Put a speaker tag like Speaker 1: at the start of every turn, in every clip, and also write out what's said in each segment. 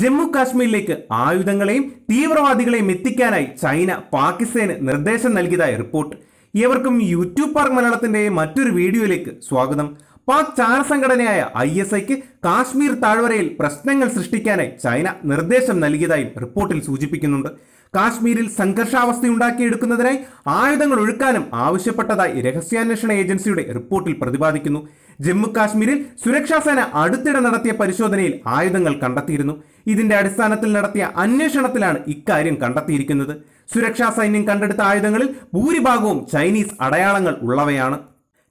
Speaker 1: Jammu കാശ്മീരിലേക്ക് ആയുധങ്ങളെയും തീവ്രവാദികളെയും എത്തിക്കാനായി China പാകിസ്ഥാന് നിർദ്ദേശം നൽകിയതായി റിപ്പോർട്ട്. ഇവർക്കും യൂട്യൂബ് പാർക്ക് മലയാളത്തിന്റെ മറ്റൊരു വീഡിയോയിലേക്ക് സ്വാഗതം. പാക് ചാര സംഘടനയായ ഐ എസ് ഐക്ക് കാശ്മീർ താഴ്വരയിൽ പ്രശ്നങ്ങൾ സൃഷ്ടിക്കാനായി ചൈന നിർദ്ദേശം നൽകിയതായും റിപ്പോർട്ടിൽ സൂചിപ്പിക്കുന്നുണ്ട്. കാശ്മീരിൽ സംഘർഷാവസ്ഥയുണ്ടാക്കിയെടുക്കുന്നതിനായി ആയുധങ്ങൾ ഒഴുക്കാനും ആവശ്യപ്പെട്ടതായി രഹസ്യാന്വേഷണ ഏജൻസിയുടെ റിപ്പോർട്ടിൽ പ്രതിപാദിക്കുന്നു. ജമ്മു കാശ്മീരിൽ സുരക്ഷാ സേന അടുത്തിടെ നടത്തിയ പരിശോധനയിൽ ആയുധങ്ങൾ കണ്ടെത്തിയിരുന്നു. ഇതിന്റെ അടിസ്ഥാനത്തിൽ നടത്തിയ അന്വേഷണത്തിലാണ് ഇക്കാര്യം കണ്ടെത്തിയിരിക്കുന്നത്. സുരക്ഷാ സൈന്യം കണ്ടെടുത്ത ആയുധങ്ങളിൽ ഭൂരിഭാഗവും ചൈനീസ് അടയാളങ്ങൾ ഉള്ളവയാണ്.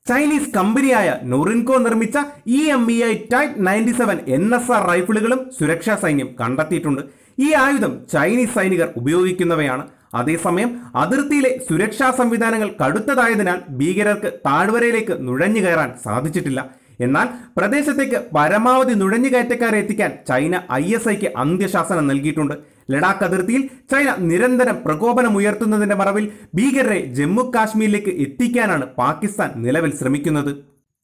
Speaker 1: ചൈനീസ് കമ്പനിയായ നൊറിൻകോ നിർമ്മിച്ച E M E I type ninety seven N S R റൈഫിളുകളും സുരക്ഷാ സൈന്യം കണ്ടെത്തിയിട്ടുണ്ട്. ഈ ആയുധം ചൈനീസ് സൈനികർ ഉപയോഗിക്കുന്നവയാണ്. അതേസമയം അതിർത്തിയിലെ സുരക്ഷാ സംവിധാനങ്ങൾ കടുത്തതായതിനാൽ ഭീകരർക്ക് താഴ്വരയിലേക്ക് നുഴഞ്ഞു കയറാൻ സാധിച്ചിട്ടില്ല. എന്നാൽ പ്രദേശത്തേക്ക് പരമാവധി നുഴഞ്ഞുകയറ്റക്കാരെ എത്തിക്കാൻ ചൈന ഐ എസ് ഐക്ക് അന്ത്യശാസനം നൽകിയിട്ടുണ്ട്. ലഡാക്ക് അതിർത്തിയിൽ ചൈന നിരന്തരം പ്രകോപനമുയർത്തുന്നതിന്റെ മറവിൽ ഭീകരരെ ജമ്മു കാശ്മീരിലേക്ക് എത്തിക്കാനാണ് പാകിസ്ഥാൻ നിലവിൽ ശ്രമിക്കുന്നത്.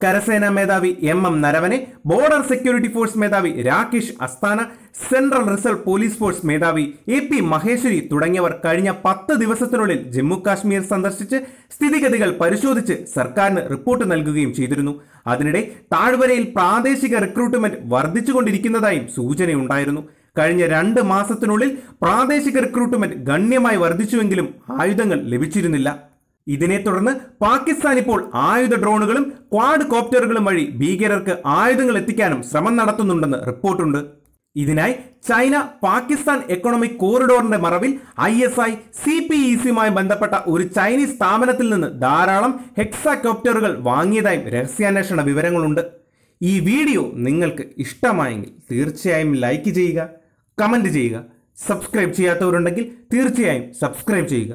Speaker 1: കരസേനാ മേധാവി M M Naravane border security force മേധാവി Rakesh Asthana central reserve police force മേധാവി എ പി മഹേശ്വരി തുടങ്ങിയവർ കഴിഞ്ഞ പത്ത് ദിവസത്തിനുള്ളിൽ ജമ്മു കാശ്മീർ സന്ദർശിച്ച് സ്ഥിതിഗതികൾ പരിശോധിച്ച് സർക്കാരിന് റിപ്പോർട്ട് നൽകുകയും ചെയ്തിരുന്നു. അതിനിടെ താഴ്വരയിൽ പ്രാദേശിക റിക്രൂട്ട്മെന്റ് വർദ്ധിച്ചുകൊണ്ടിരിക്കുന്നതായും സൂചനയുണ്ടായിരുന്നു. കഴിഞ്ഞ രണ്ട് മാസത്തിനുള്ളിൽ പ്രാദേശിക റിക്രൂട്ട്മെന്റ് ഗണ്യമായി വർദ്ധിച്ചുവെങ്കിലും ആയുധങ്ങൾ ലഭിച്ചിരുന്നില്ല. ഇതിനെ തുടർന്ന് പാകിസ്ഥാൻ ഇപ്പോൾ ആയുധ ഡ്രോണുകളും ക്വാഡ് കോപ്റ്ററുകളും വഴി ഭീകരർക്ക് ആയുധങ്ങൾ എത്തിക്കാനും ശ്രമം നടത്തുന്നുണ്ടെന്ന് റിപ്പോർട്ടുണ്ട്. ഇതിനായി ചൈന പാകിസ്ഥാൻ എക്കണോമിക് കോറിഡോറിന്റെ മറവിൽ I S I C P E സിയുമായി ബന്ധപ്പെട്ട ഒരു ചൈനീസ് സ്ഥാപനത്തിൽ നിന്ന് ധാരാളം ഹെക്സാകോപ്റ്ററുകൾ വാങ്ങിയതായും രഹസ്യാന്വേഷണ വിവരങ്ങളുണ്ട്. ഈ വീഡിയോ നിങ്ങൾക്ക് ഇഷ്ടമായെങ്കിൽ തീർച്ചയായും ലൈക്ക് ചെയ്യുക കമന്റ് ചെയ്യുക സബ്സ്ക്രൈബ് ചെയ്യാത്തവരുണ്ടെങ്കിൽ തീർച്ചയായും സബ്സ്ക്രൈബ് ചെയ്യുക.